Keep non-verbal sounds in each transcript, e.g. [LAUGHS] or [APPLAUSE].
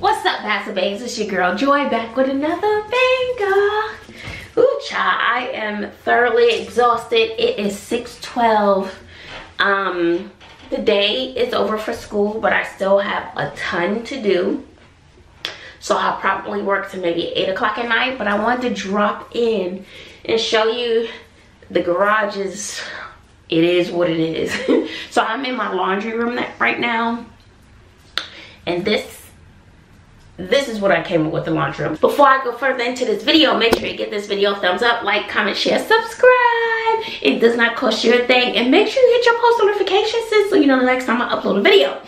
What's up, Bass Babes? It's your girl Joy back with another banger. Ooh, child, I am thoroughly exhausted. It is 6:12. Um, the day is over for school, but I still have a ton to do. So I'll probably work to maybe 8 o'clock at night, but I wanted to drop in and show you the garage is, it is what it is. [LAUGHS] so I'm in my laundry room right now. And this this is what I came up with the laundry room. Before I go further into this video, make sure you give this video a thumbs up, like, comment, share, subscribe. It does not cost you a thing. And make sure you hit your post notifications so you know the next time I upload a video.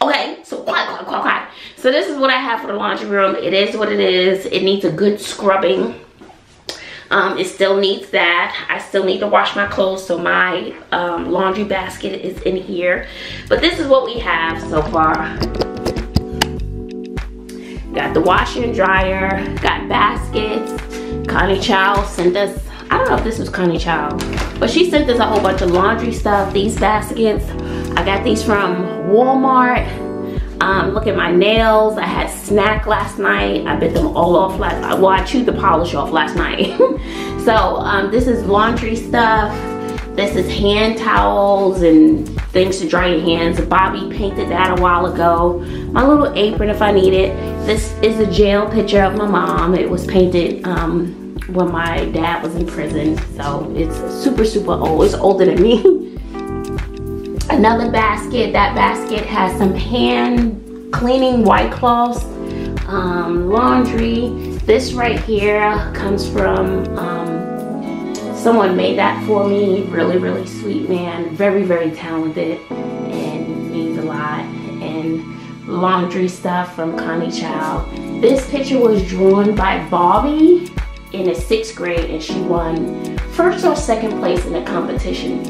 Okay, so quiet, quiet, quiet, quiet. So this is what I have for the laundry room. It is what it is. It needs a good scrubbing. Um, it still needs that. I still need to wash my clothes, so my um, laundry basket is in here. But this is what we have so far. Got the washer and dryer, got baskets. Connie Chow sent us, I don't know if this was Connie Chow, but she sent us a whole bunch of laundry stuff, these baskets. I got these from Walmart. Um, look at my nails. I had snack last night. I bit them all off last night. Well, I chewed the polish off last night. [LAUGHS] so um, this is laundry stuff. This is hand towels and things to dry your hands. Bobby painted that a while ago. My little apron if I need it. This is a jail picture of my mom. It was painted um, when my dad was in prison. So it's super, super old. It's older than me. [LAUGHS] Another basket. That basket has some hand cleaning white cloths, um, laundry. This right here comes from um, someone made that for me. Really, really sweet man. Very, very talented and means a lot. And laundry stuff from Connie Chow. This picture was drawn by Bobby in the sixth grade and she won first or second place in the competition.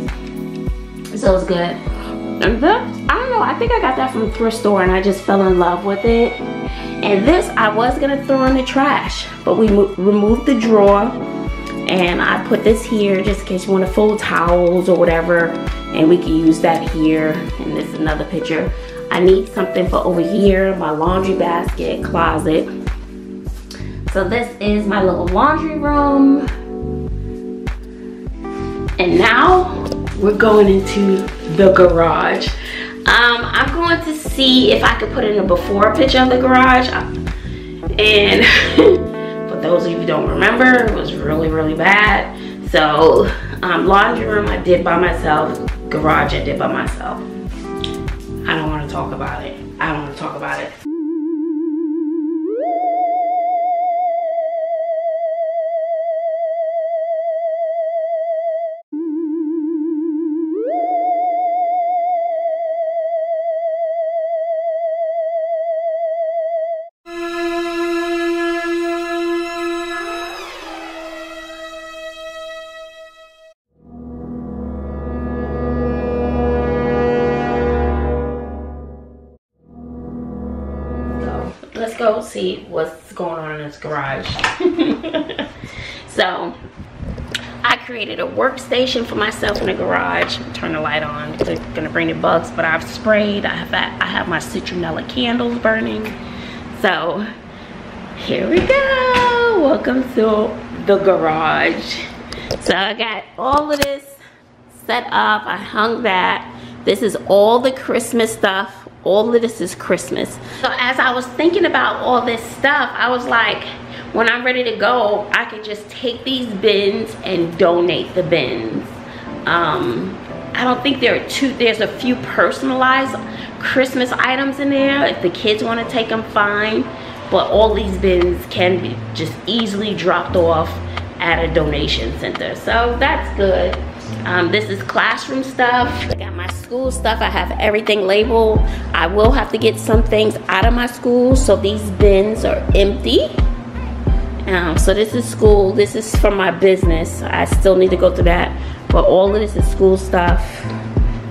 So it was good. I don't know, I think I got that from a thrift store and I just fell in love with it. And this I was gonna throw in the trash, but we removed the drawer and I put this here just in case you wanna fold towels or whatever and we can use that here. And this is another picture. I need something for over here, my laundry basket, closet. So this is my little laundry room. And now we're going into the garage. Um, I'm going to see if I could put in a before picture of the garage. And [LAUGHS] those of you who don't remember, it was really, really bad. So um, laundry room I did by myself, garage I did by myself. I don't want to talk about it. I don't want to talk about it. Go see what's going on in this garage. [LAUGHS] so I created a workstation for myself in the garage. Turn the light on. They're gonna bring the bugs, but I've sprayed. I have that, I have my citronella candles burning. So here we go. Welcome to the garage. So I got all of this set up. I hung that. This is all the Christmas stuff all of this is Christmas. So as I was thinking about all this stuff, I was like, when I'm ready to go, I could just take these bins and donate the bins. Um, I don't think there are two, there's a few personalized Christmas items in there. If the kids want to take them, fine. But all these bins can be just easily dropped off at a donation center. So that's good. Um, this is classroom stuff. I got my school stuff. I have everything labeled. I will have to get some things out of my school. So these bins are empty. Um, so this is school. This is from my business. I still need to go through that. But all of this is school stuff.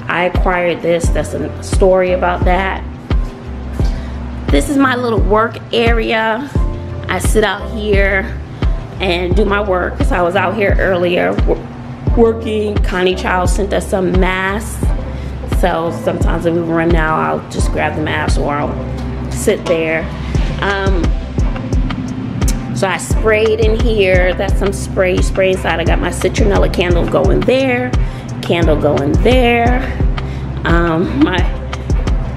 I acquired this. That's a story about that. This is my little work area. I sit out here and do my work. So I was out here earlier working. Connie Chow sent us some masks So sometimes if we run out, I'll just grab the mask or I'll sit there. Um, so I sprayed in here. That's some spray, spray inside. I got my citronella candle going there, candle going there. Um, my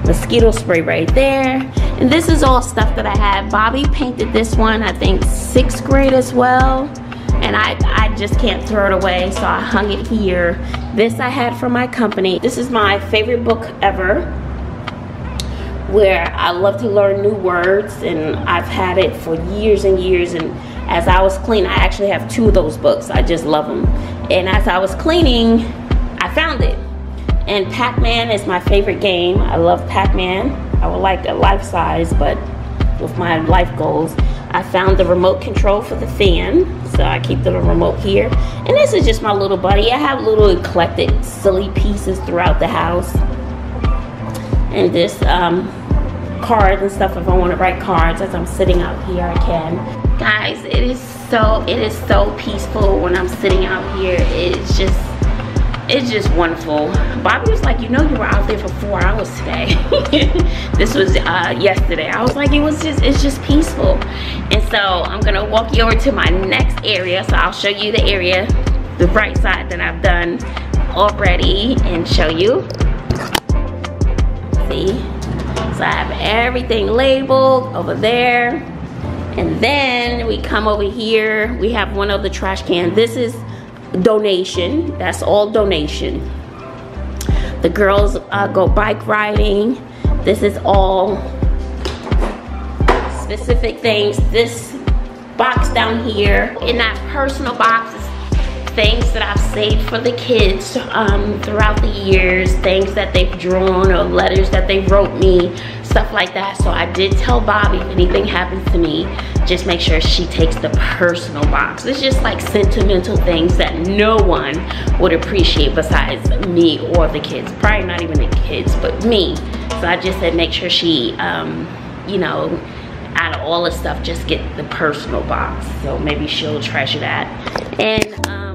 mosquito spray right there. And this is all stuff that I had. Bobby painted this one, I think sixth grade as well. And I, I just can't throw it away, so I hung it here. This I had from my company. This is my favorite book ever where I love to learn new words and I've had it for years and years and as I was cleaning, I actually have two of those books. I just love them. And as I was cleaning, I found it. And Pac-Man is my favorite game. I love Pac-Man. I would like a life size, but with my life goals, I found the remote control for the fan. So I keep the remote here. And this is just my little buddy. I have little eclectic, silly pieces throughout the house. And this um, cards and stuff if I want to write cards as I'm sitting out here I can guys it is so it is so peaceful when I'm sitting out here it's just it's just wonderful. Bobby was like you know you were out there for four hours today. [LAUGHS] This was uh, yesterday. I was like it was just it's just peaceful. And so I'm gonna walk you over to my next area. So I'll show you the area the bright side that I've done already and show you. See? So I have everything labeled over there. And then we come over here. We have one of the trash can. This is donation. That's all donation. The girls uh, go bike riding. This is all specific things. This box down here in that personal box things that I've saved for the kids um, throughout the years, things that they've drawn or letters that they wrote me, stuff like that. So I did tell Bobby if anything happens to me, just make sure she takes the personal box. It's just like sentimental things that no one would appreciate besides me or the kids. Probably not even the kids, but me. So I just said make sure she, um, you know, out of all the stuff, just get the personal box. So maybe she'll treasure that. And um,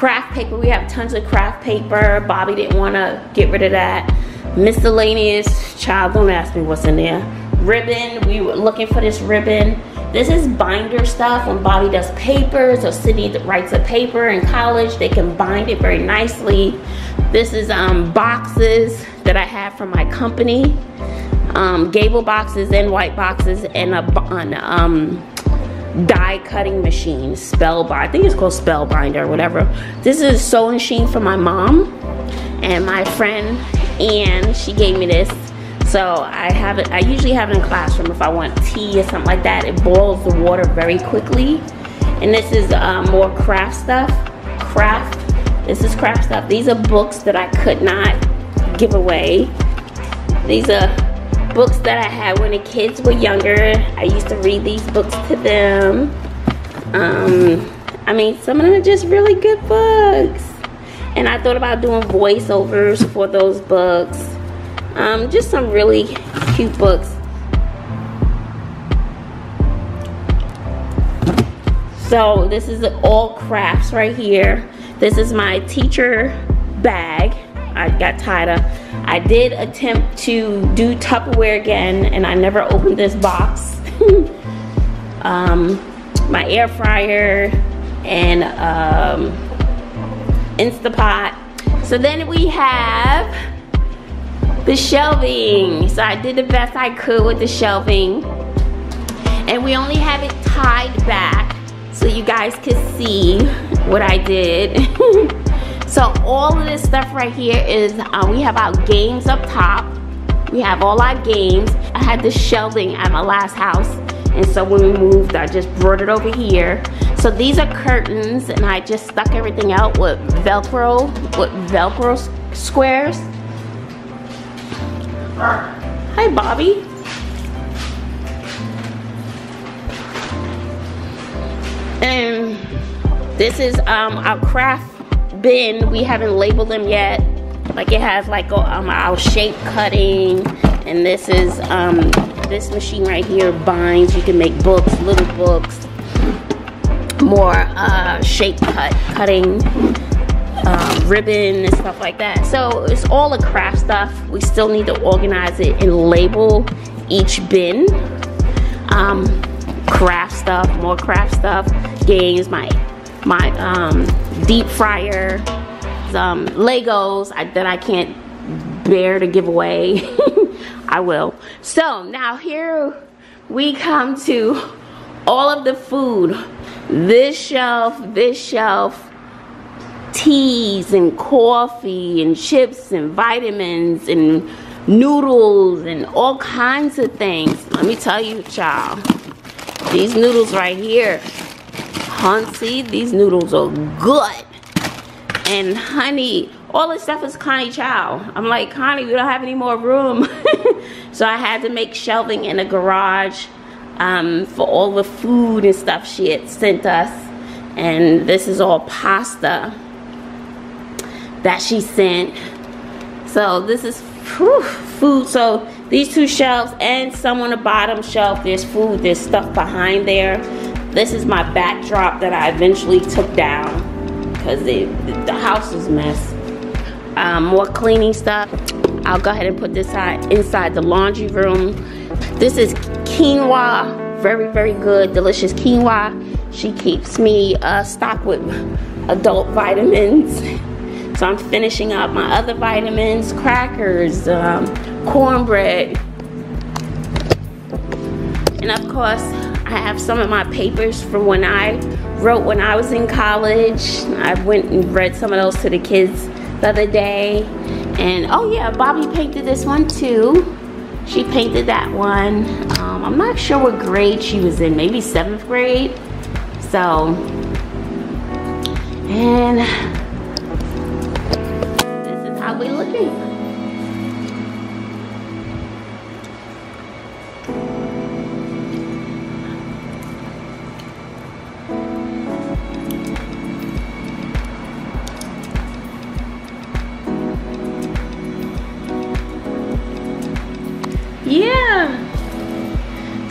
craft paper. We have tons of craft paper. Bobby didn't want to get rid of that. Miscellaneous child don't ask me what's in there. Ribbon we were looking for this ribbon. This is binder stuff when bobby does papers or Sydney writes a paper in college. They can bind it very nicely. This is um, boxes that i have from my company. Um, gable boxes and white boxes and a, um, die cutting machine, Spellbind. I think it's called Spellbinder or whatever. This is a sewing machine for my mom and my friend Anne, she gave me this. So I have it, I usually have it in classroom if I want tea or something like that. It boils the water very quickly. And this is uh, more craft stuff, craft. This is craft stuff. These are books that I could not give away. These are books that I had when the kids were younger. I used to read these books to them. Um, I mean, some of them are just really good books. And I thought about doing voiceovers for those books. Um, just some really cute books. So this is the all crafts right here. This is my teacher bag. I got tired of I did attempt to do Tupperware again and I never opened this box. [LAUGHS] um, my air fryer and um, Instapot. So then we have the shelving. So I did the best I could with the shelving. And we only have it tied back so you guys could see what I did. [LAUGHS] So all of this stuff right here is, uh, we have our games up top. We have all our games. I had this shelving at my last house. And so when we moved, I just brought it over here. So these are curtains and I just stuck everything out with Velcro, with Velcro squares. Hi, Bobby. And this is um, our craft bin. We haven't labeled them yet. Like it has like um, our shape cutting. And this is, um, this machine right here binds. You can make books, little books. More uh, shape cut, cutting. um, ribbon and stuff like that. So it's all the craft stuff. We still need to organize it and label each bin. Um, craft stuff, more craft stuff, games, my my um, deep fryer, some Legos I, that I can't bear to give away. [LAUGHS] I will. So now here we come to all of the food. This shelf, this shelf, teas and coffee and chips and vitamins and noodles and all kinds of things. Let me tell you, child. These noodles right here, Hansi, these noodles are good. And honey, all this stuff is Connie Chow. I'm like, Connie, we don't have any more room. [LAUGHS] so I had to make shelving in the garage um, for all the food and stuff she had sent us. And this is all pasta that she sent. So this is whew, food. So these two shelves and some on the bottom shelf, there's food, there's stuff behind there. This is my backdrop that I eventually took down because the house is mess. Um, more cleaning stuff. I'll go ahead and put this side inside the laundry room. This is quinoa, very, very good, delicious quinoa. She keeps me uh, stocked with adult vitamins. So I'm finishing up my other vitamins, crackers, um, cornbread. And of course, I have some of my papers from when I wrote when I was in college. I went and read some of those to the kids the other day. And oh yeah, Bobby painted this one too. She painted that one. Um, I'm not sure what grade she was in, maybe seventh grade. So, and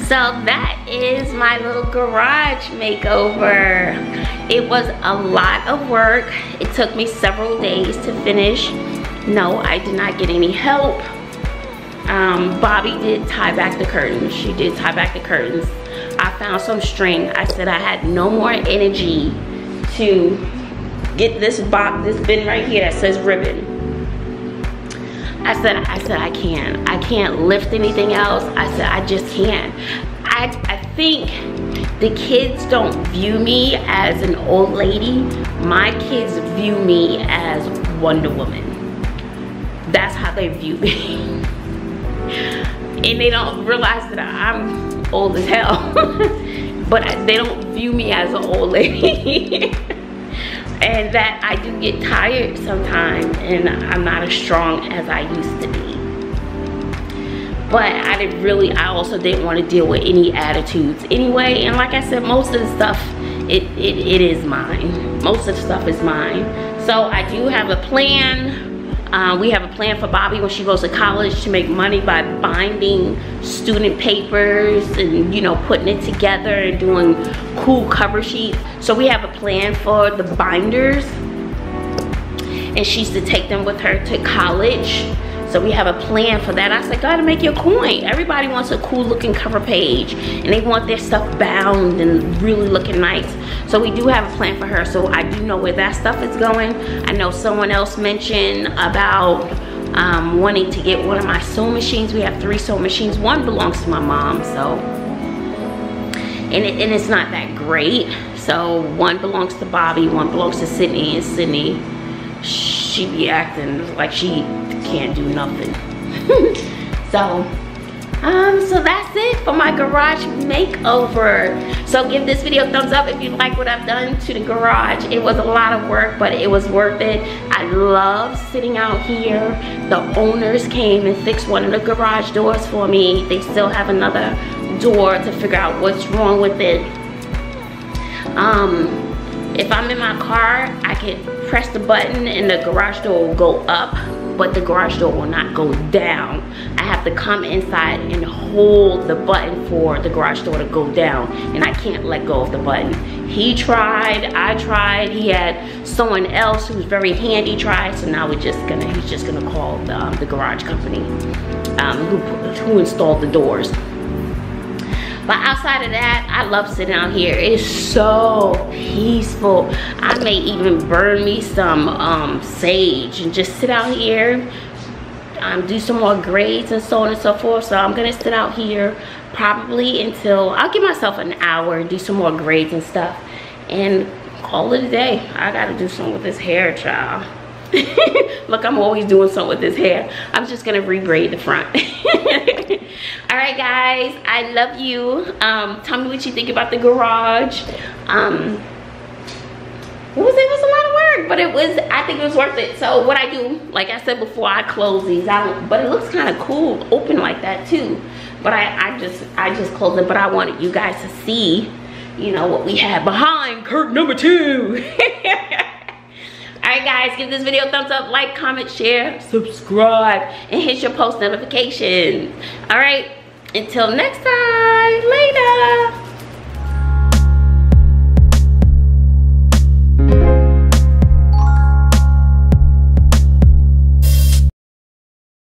So that is my little garage makeover. It was a lot of work. It took me several days to finish. No, I did not get any help. Um, Bobby did tie back the curtains. She did tie back the curtains. I found some string. I said I had no more energy to get this box, this bin right here that says ribbon. I said, I said, I can't. I can't lift anything else. I said, I just can't. I, I think the kids don't view me as an old lady. My kids view me as Wonder Woman that's how they view me. [LAUGHS] and they don't realize that I'm old as hell. [LAUGHS] but they don't view me as an old lady. [LAUGHS] and that I do get tired sometimes and I'm not as strong as I used to be. But I didn't really, I also didn't want to deal with any attitudes anyway. And like I said, most of the stuff, it, it, it is mine. Most of the stuff is mine. So I do have a plan um, we have a plan for Bobby when she goes to college to make money by binding student papers and you know putting it together and doing cool cover sheets. So we have a plan for the binders and she's to take them with her to college so we have a plan for that. I said, gotta make your coin. Everybody wants a cool looking cover page and they want their stuff bound and really looking nice. So we do have a plan for her. So I do know where that stuff is going. I know someone else mentioned about um, wanting to get one of my sewing machines. We have three sewing machines. One belongs to my mom, so. And, it, and it's not that great. So one belongs to Bobby, one belongs to Sydney, and Sydney, she be acting like she can't do nothing. [LAUGHS] so, um, so that's it for my garage makeover. So give this video a thumbs up if you like what I've done to the garage. It was a lot of work, but it was worth it. I love sitting out here. The owners came and fixed one of the garage doors for me. They still have another door to figure out what's wrong with it. Um, if I'm in my car, I can press the button and the garage door will go up but the garage door will not go down. I have to come inside and hold the button for the garage door to go down and I can't let go of the button. he tried, I tried, he had someone else who was very handy try, so now we're just gonna, he's just gonna call the, um, the garage company um, who, who installed the doors. But outside of that, I love sitting out here. It's so peaceful. I may even burn me some um, sage and just sit out here, um, do some more grades and so on and so forth. So I'm gonna sit out here probably until, I'll give myself an hour, do some more grades and stuff and call it a day. I gotta do something with this hair, child. [LAUGHS] Look, I'm always doing something with this hair. I'm just gonna rebraid the front. [LAUGHS] All right, guys, I love you. Um, tell me what you think about the garage. Um, it was, it it was a lot of work, but it was, I think it was worth it. So what I do, like I said before, I close these out, but it looks kind of cool open like that too. But I, I just, I just closed it, but I wanted you guys to see, you know, what we have behind curtain number two. [LAUGHS] Alright guys, give this video a thumbs up, like, comment, share, subscribe, and hit your post notifications. Alright, until next time, later.